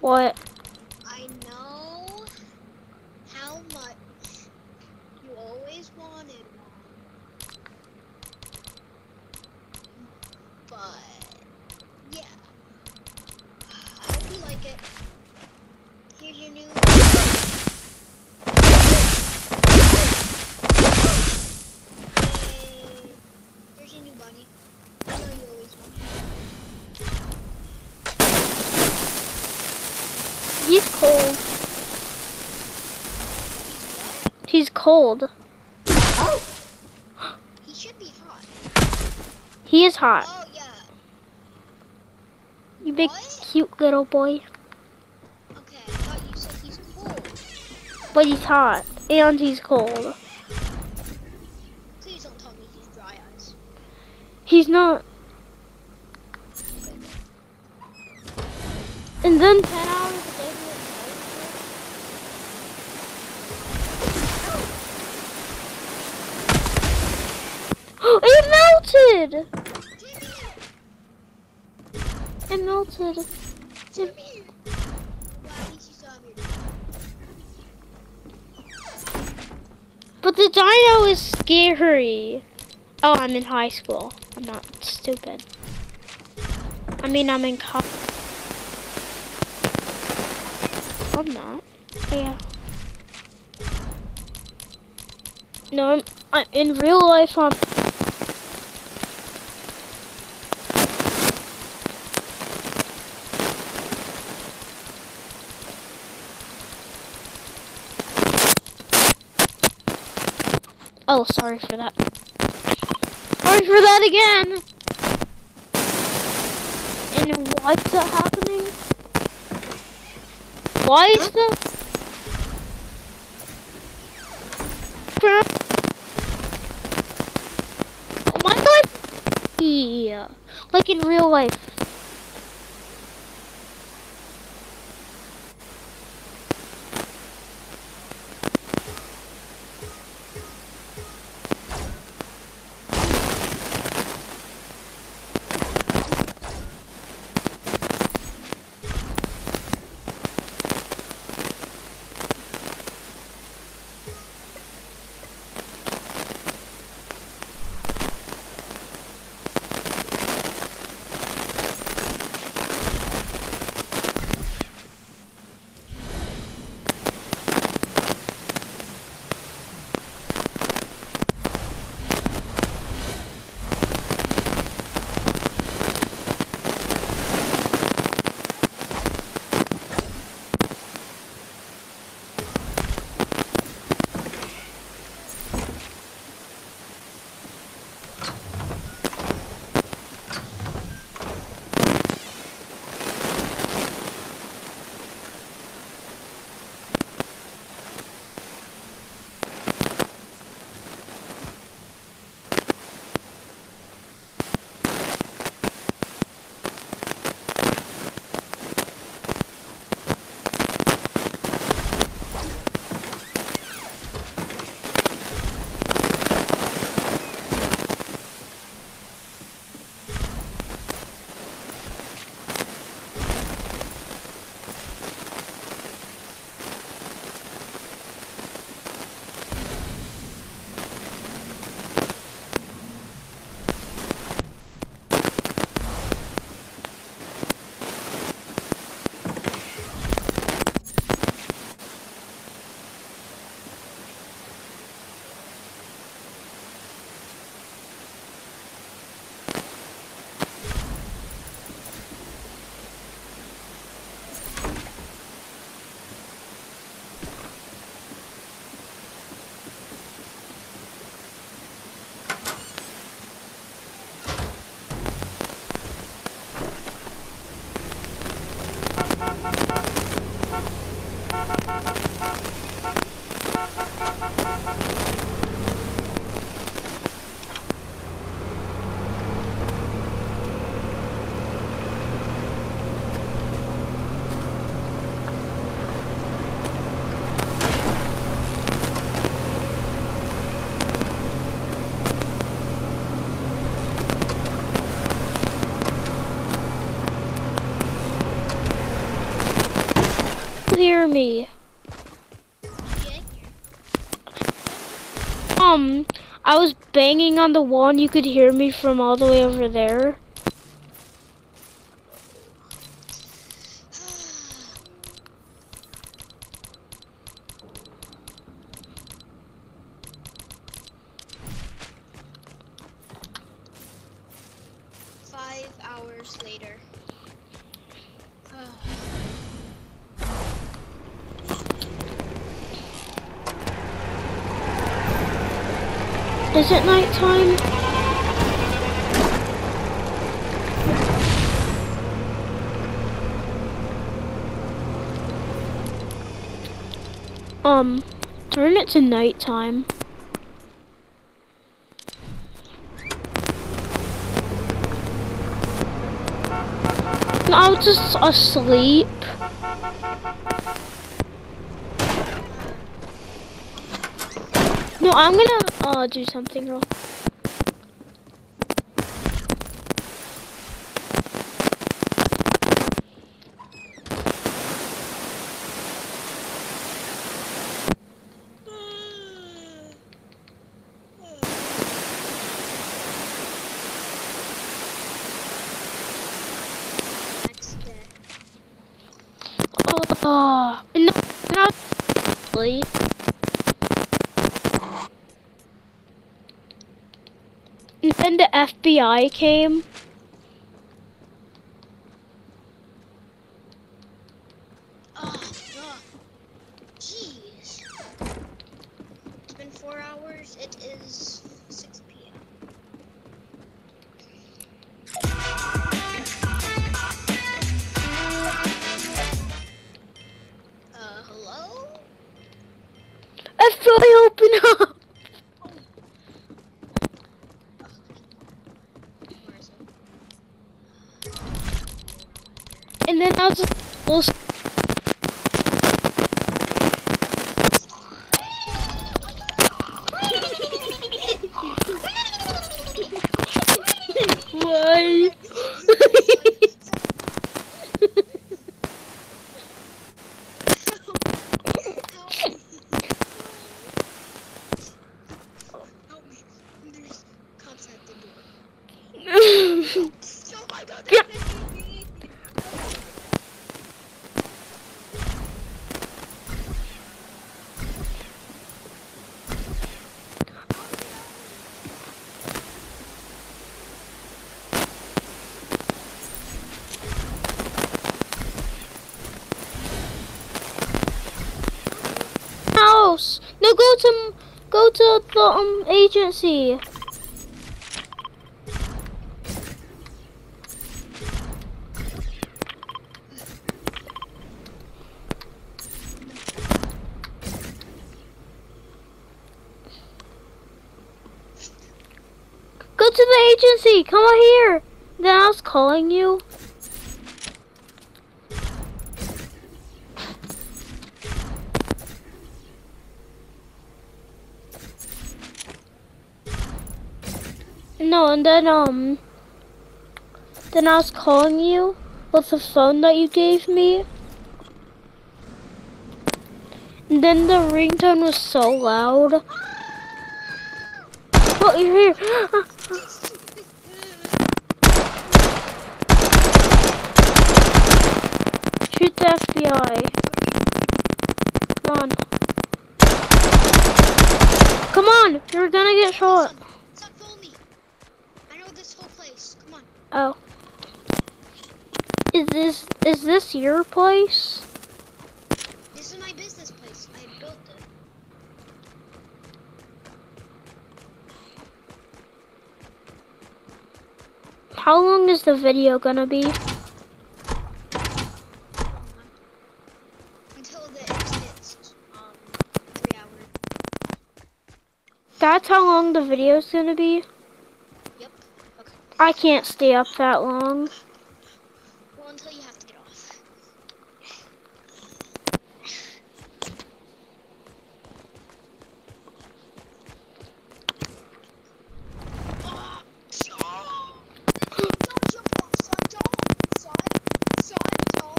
What? I know how much you always wanted one. But, yeah. I hope you like it. Here's your new. Yay. Here's your new bunny. I know you always wanted it. He's cold. He's cold. Oh! He should be hot. He is hot. Oh, yeah. You big What? cute little boy. Okay, I thought you said he's cold. But he's hot. And he's cold. Please don't tell me he's dry eyes. He's not. And then 10 hours still have your But the dino is scary. Oh, I'm in high school. I'm not stupid. I mean, I'm in college. I'm not. Yeah. No, I'm, I'm in real life. I'm. Oh, sorry for that. Sorry for that again. And what's that happening? Why is the oh my life? Yeah, like in real life. Was banging on the wall and you could hear me from all the way over there. Five hours later. Is it nighttime? Um, turn it to nighttime. No, I was just asleep. No, I'm gonna uh do something wrong. Oh, no, not sleep. Then the FBI came. To the um agency. Go to the agency. Come on here. Then I was calling you. No, and then um, then I was calling you with the phone that you gave me. And then the ringtone was so loud. Oh, you're here. Shoot the FBI. Come on. Come on, you're gonna get shot. Stop, stop following me. I know this whole place. Come on. Oh. Is this is this your place? This is my business place. I built it. How long is the video gonna be? Until the exit. Um, three hours. That's how long the video is gonna be? I can't stay up that long. Well, until you have to get off. Ah, son. Don't jump off, son. Don't. Son. Son, don't.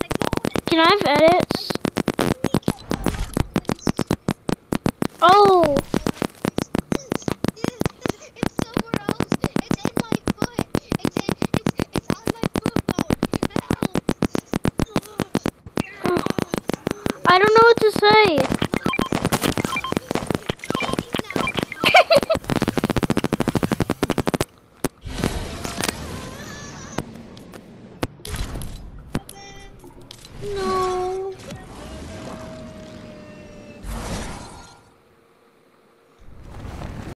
I don't. Can I have edits? Oh, I don't know what to say.